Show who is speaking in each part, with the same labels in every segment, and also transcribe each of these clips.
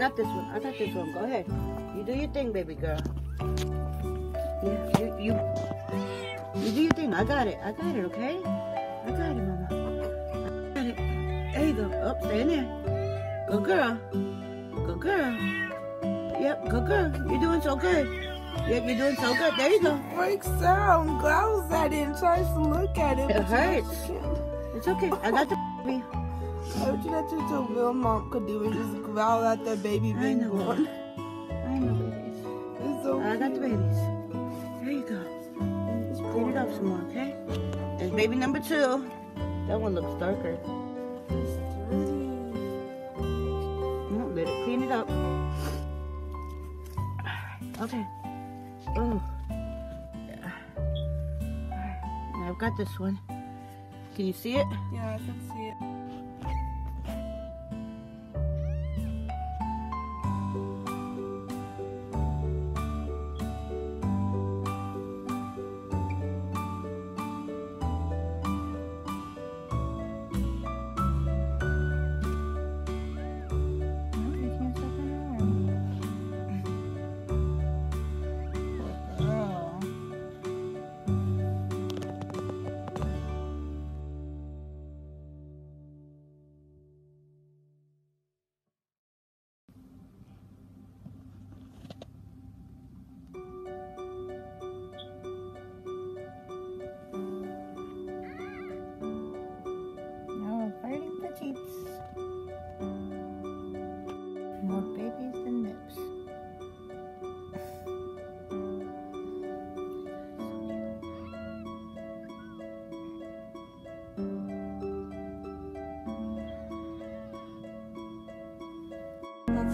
Speaker 1: got this one. I got this one. Go ahead. You do your thing, baby girl. Yeah, you you you do your thing. I got it. I got it. Okay. I got it, mama. I got it. There you go. Up, oh, stay in there. Good girl. Good girl. Yep, good girl. You're doing so good. Yep, you're doing so good. There you go.
Speaker 2: Breaks down. Glows at it and tries to look at it.
Speaker 1: It hurts. It's okay. I got the baby.
Speaker 2: Why would you let your two real mom could do and just growl at their baby being born?
Speaker 1: I know babies. It's so I got the babies. There you go. Just clean it up some more, okay? There's baby number two. That one looks darker. No, let it clean it up. Okay. Oh. I've got this one. Can you see it?
Speaker 2: Yeah, I can see it.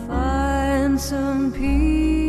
Speaker 3: Find some peace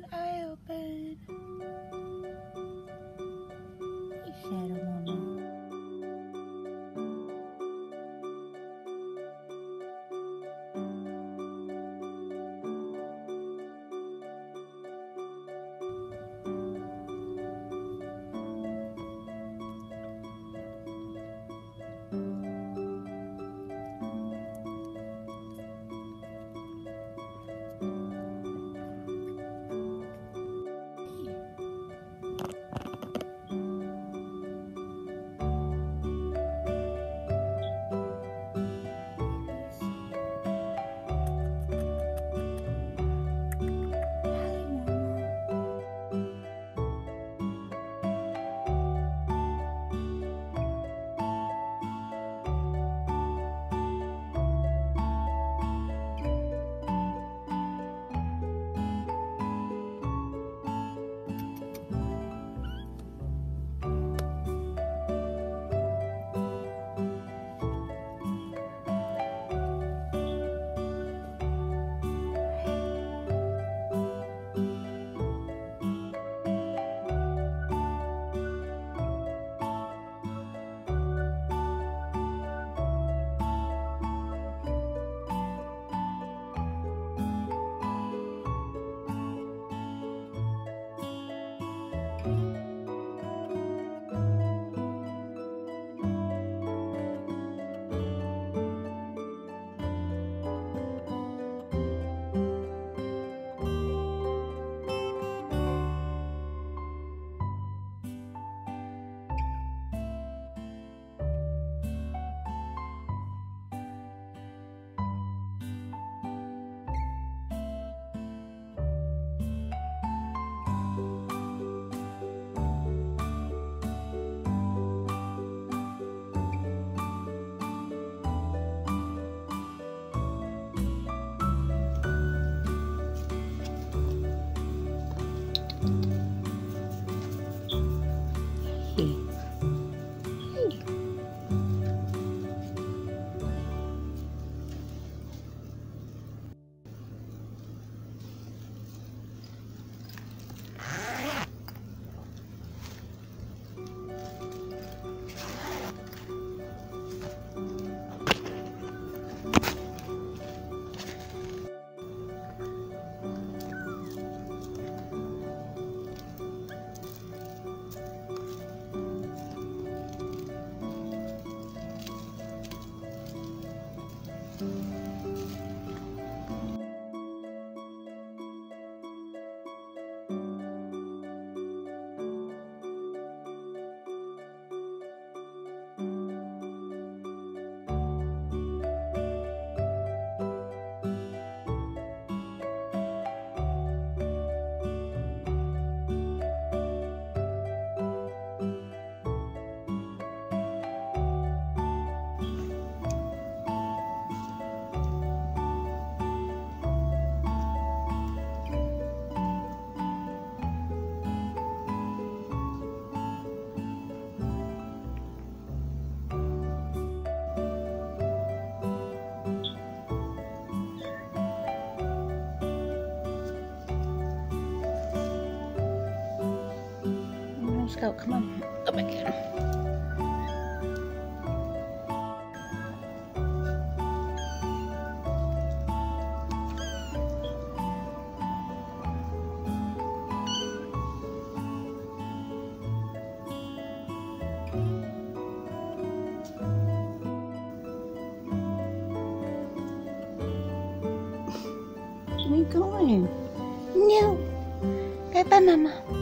Speaker 1: one eye go. Come on. Go back in. Where you going? No. Bye bye, Mama.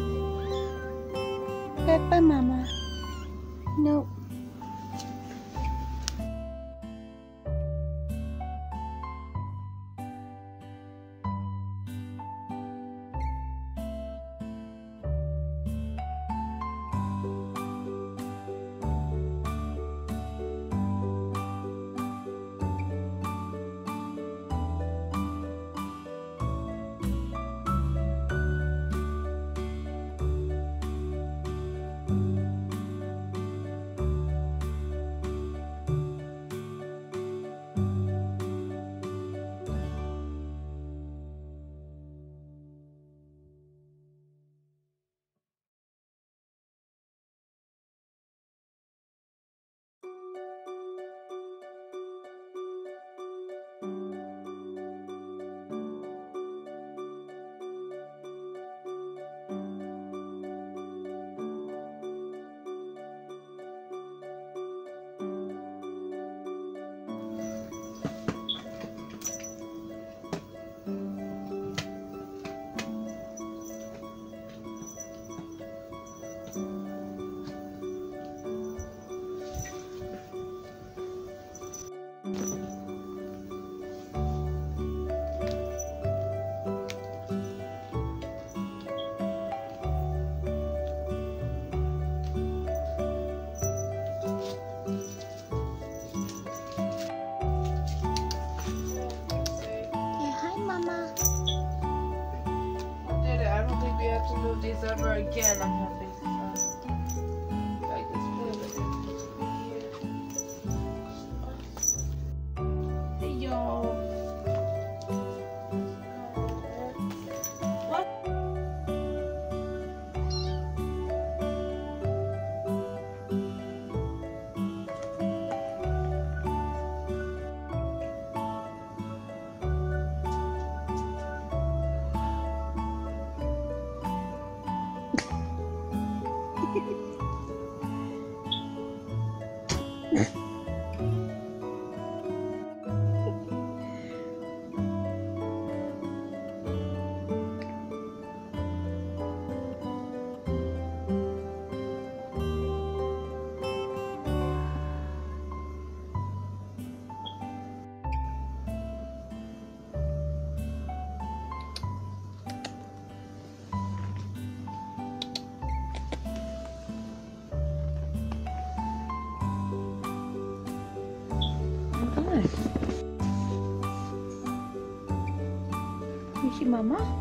Speaker 1: Good. You see Mama?